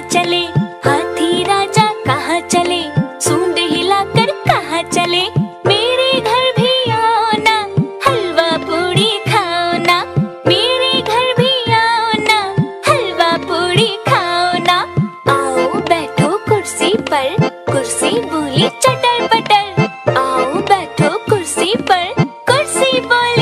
कहाँ चले? हाथी राजा कहाँ चले? सूंड हिलाकर कहाँ चले? मेरे घर भी आओ ना हलवा पूरी खाओ ना मेरे घर भी आओ ना हलवा पूरी खाओ ना आओ बैठो कुर्सी पर, कुर्सी बोली चटर पटर। आओ बैठो कुर्सी पर, कुर्सी बोली